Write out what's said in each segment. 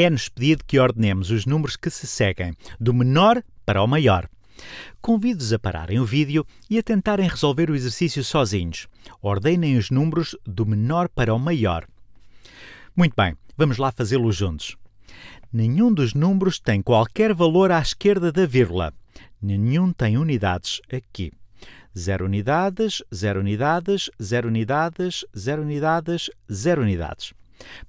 é-nos pedido que ordenemos os números que se seguem, do menor para o maior. Convido-os a pararem o vídeo e a tentarem resolver o exercício sozinhos. Ordenem os números do menor para o maior. Muito bem, vamos lá fazê-lo juntos. Nenhum dos números tem qualquer valor à esquerda da vírgula. Nenhum tem unidades aqui. Zero unidades, zero unidades, zero unidades, zero unidades, zero unidades.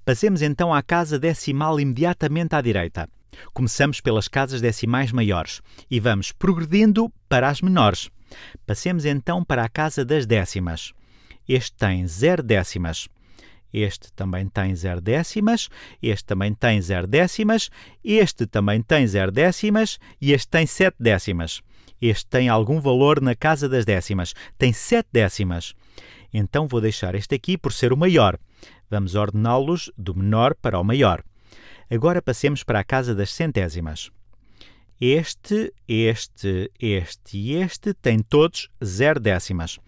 Passemos então à casa decimal imediatamente à direita. Começamos pelas casas decimais maiores e vamos progredindo para as menores. Passemos então para a casa das décimas. Este tem zero décimas. Este também tem zero décimas, este também tem zero décimas, este também tem zero décimas e este tem sete décimas. Este tem algum valor na casa das décimas, tem sete décimas. Então vou deixar este aqui por ser o maior. Vamos ordená-los do menor para o maior. Agora passemos para a casa das centésimas. Este, este, este e este têm todos zero décimas.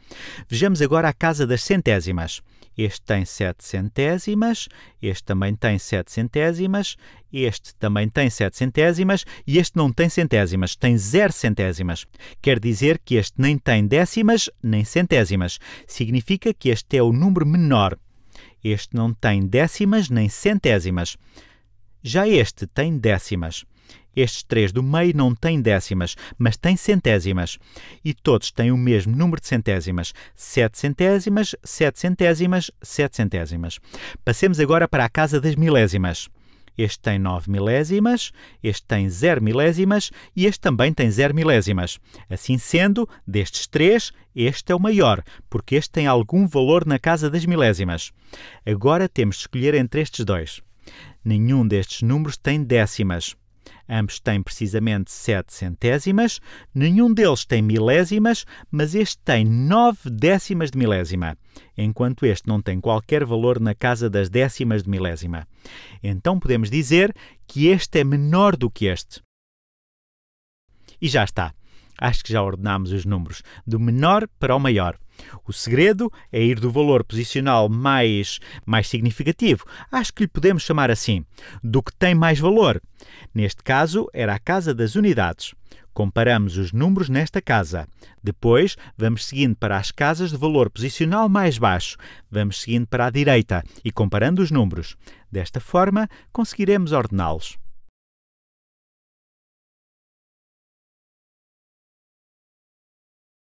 Vejamos agora a casa das centésimas. Este tem sete centésimas, este também tem sete centésimas, este também tem sete centésimas e este não tem centésimas, tem zero centésimas. Quer dizer que este nem tem décimas nem centésimas. Significa que este é o número menor. Este não tem décimas nem centésimas. Já este tem décimas. Estes três do meio não têm décimas, mas têm centésimas. E todos têm o mesmo número de centésimas: sete centésimas, sete centésimas, sete centésimas. Passemos agora para a casa das milésimas. Este tem 9 milésimas, este tem 0 milésimas e este também tem 0 milésimas. Assim sendo, destes três, este é o maior, porque este tem algum valor na casa das milésimas. Agora temos de escolher entre estes dois. Nenhum destes números tem décimas. Ambos têm precisamente 7 centésimas, nenhum deles tem milésimas, mas este tem 9 décimas de milésima, enquanto este não tem qualquer valor na casa das décimas de milésima. Então podemos dizer que este é menor do que este. E já está. Acho que já ordenámos os números do menor para o maior. O segredo é ir do valor posicional mais, mais significativo, acho que lhe podemos chamar assim, do que tem mais valor. Neste caso, era a casa das unidades. Comparamos os números nesta casa. Depois, vamos seguindo para as casas de valor posicional mais baixo. Vamos seguindo para a direita e comparando os números. Desta forma, conseguiremos ordená-los.